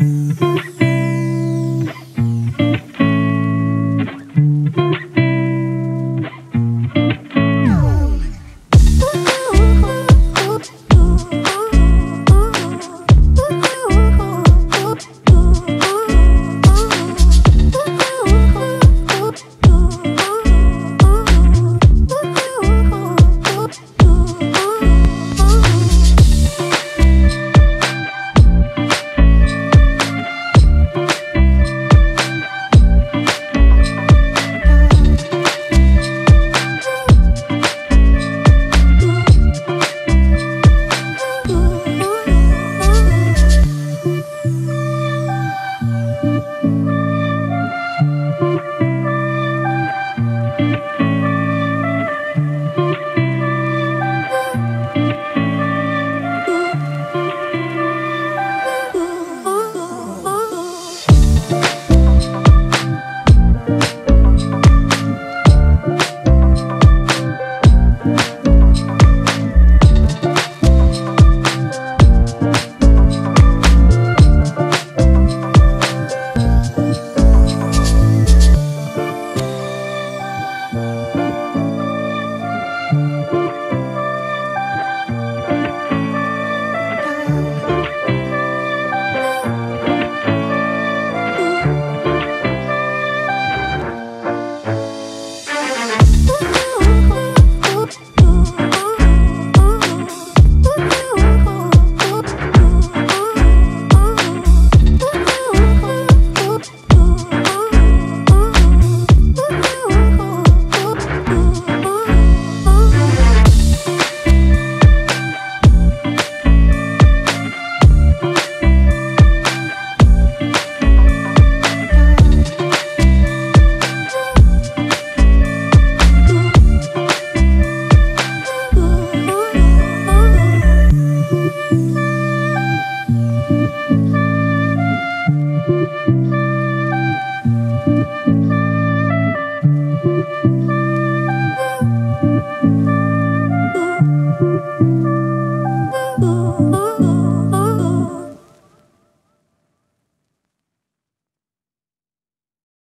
Mm-hmm.